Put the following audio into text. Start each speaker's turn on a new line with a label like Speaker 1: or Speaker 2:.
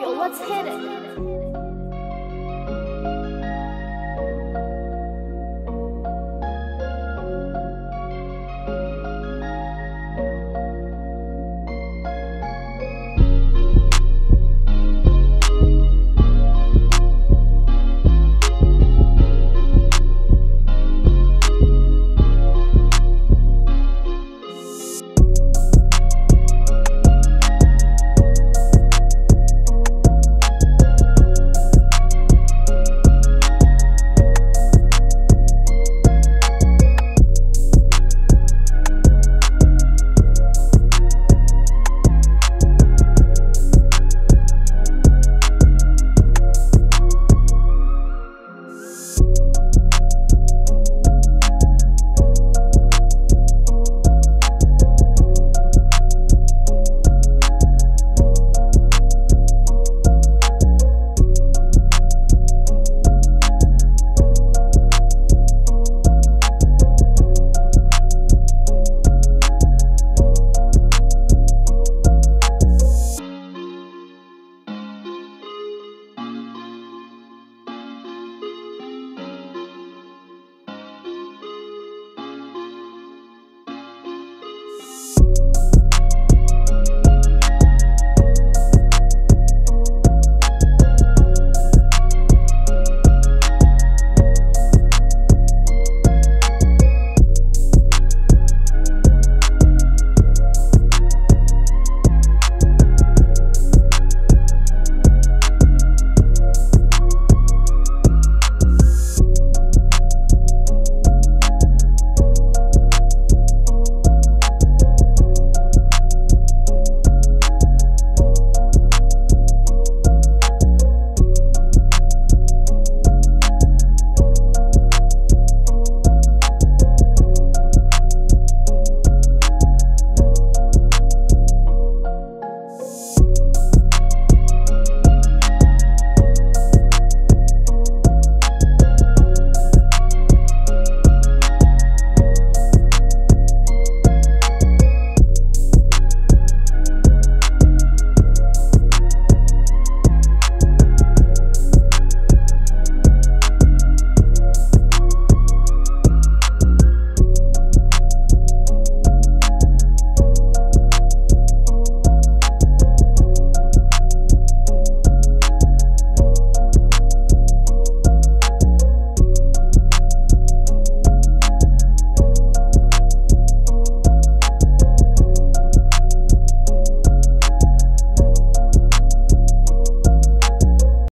Speaker 1: Let's hit it.